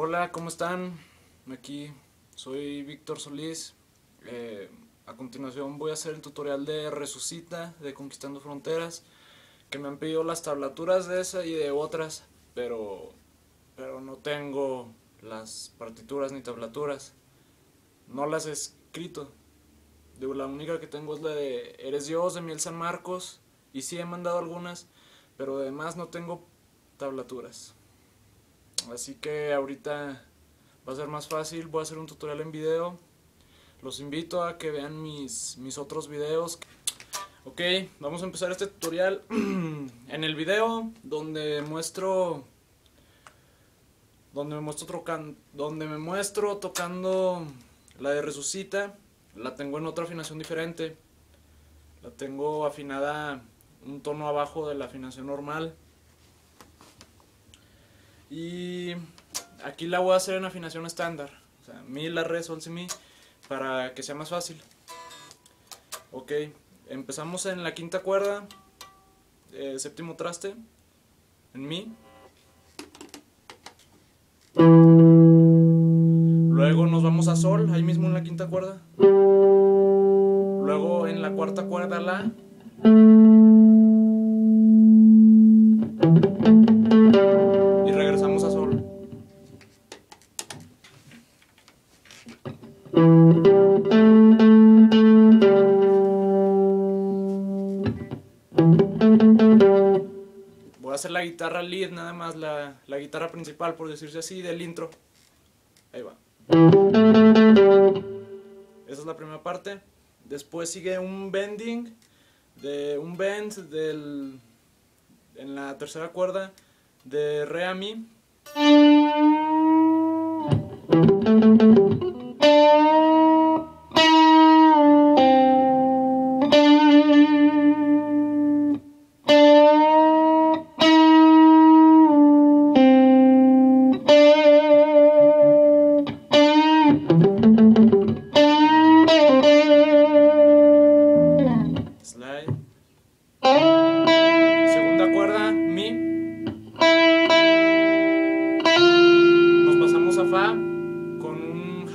Hola, ¿cómo están? Aquí soy Víctor Solís. Eh, a continuación voy a hacer el tutorial de Resucita, de Conquistando Fronteras, que me han pedido las tablaturas de esa y de otras, pero, pero no tengo las partituras ni tablaturas. No las he escrito. Digo, la única que tengo es la de Eres Dios de Miel San Marcos, y sí he mandado algunas, pero además no tengo tablaturas. Así que ahorita va a ser más fácil, voy a hacer un tutorial en video. Los invito a que vean mis, mis otros videos. Ok, vamos a empezar este tutorial en el video donde muestro donde me muestro tocando donde me muestro tocando la de resucita, la tengo en otra afinación diferente. La tengo afinada un tono abajo de la afinación normal. Y aquí la voy a hacer en afinación estándar. O sea, mi, la, re, sol, si, mi, para que sea más fácil. Ok, empezamos en la quinta cuerda, eh, séptimo traste, en mi. Luego nos vamos a sol, ahí mismo en la quinta cuerda. Luego en la cuarta cuerda la. A hacer la guitarra lead, nada más la, la guitarra principal, por decirse así, del intro. Ahí va. Esa es la primera parte. Después sigue un bending, de un bend del, en la tercera cuerda de re a mi.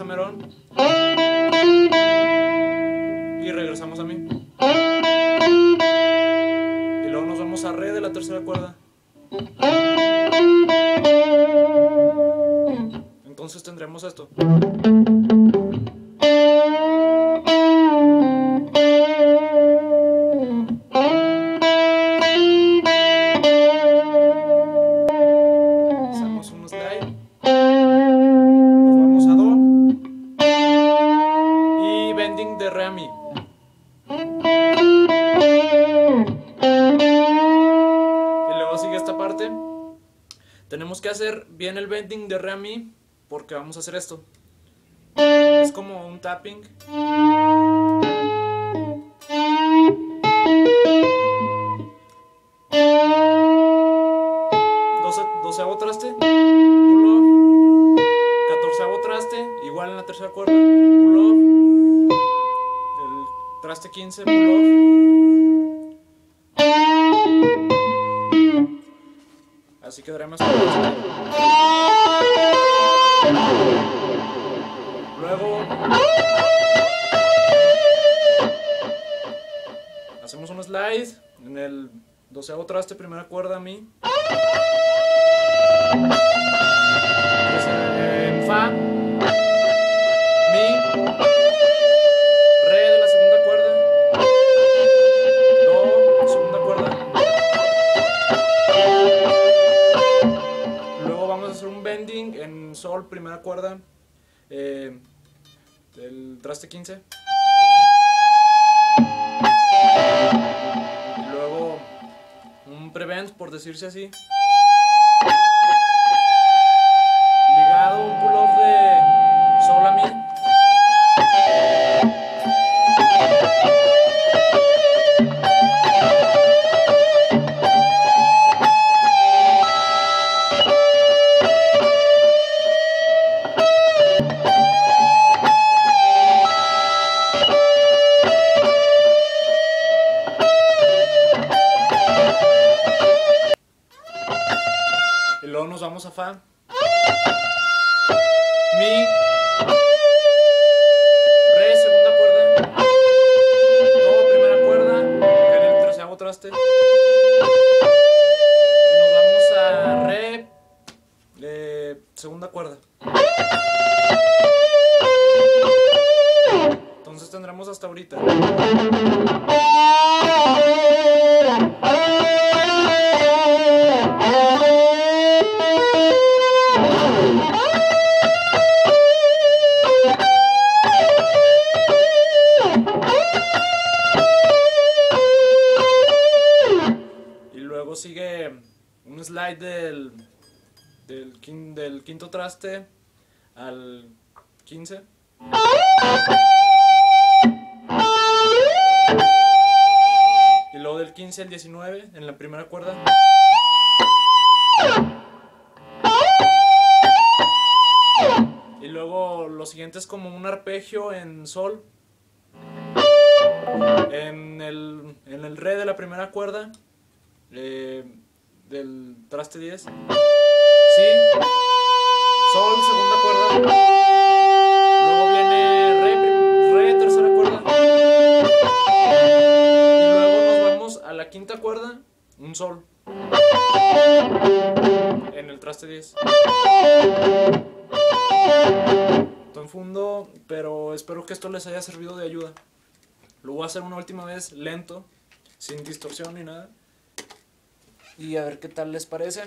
Un jamerón. Y regresamos a mi. Y luego nos vamos a re de la tercera cuerda. Entonces tendremos esto. Hacemos un slide. Y luego sigue esta parte. Tenemos que hacer bien el bending de re a mi porque vamos a hacer esto. Es como un tapping. Doce- doceavo traste, pull off, catorceavo traste, igual en la tercera cuerda, pull off, traste 15, pull. Así quedaremos con esto. Luego hacemos un slide en el doceavo traste, primera cuerda mi. En fa, primera cuerda, eh, del traste 15. Y luego un prevent, por decirse así. Vamos a fa. Mi, Re, segunda cuerda, Do, primera cuerda, en el treceavo traste. Y nos vamos a Re, eh, segunda cuerda. Entonces tendremos hasta ahorita. Del, del quinto traste al 15. Y luego del 15 al 19 en la primera cuerda. Y luego lo siguiente es como un arpegio en sol. En el, en el re de la primera cuerda. eh, del traste 10. Si. Sol, segunda cuerda. Luego viene re, tercera cuerda. Y luego nos vamos a la quinta cuerda, un sol. En el traste 10. En fundo, pero espero que esto les haya servido de ayuda. Lo voy a hacer una última vez lento, sin distorsión ni nada. Y a ver qué tal les parece.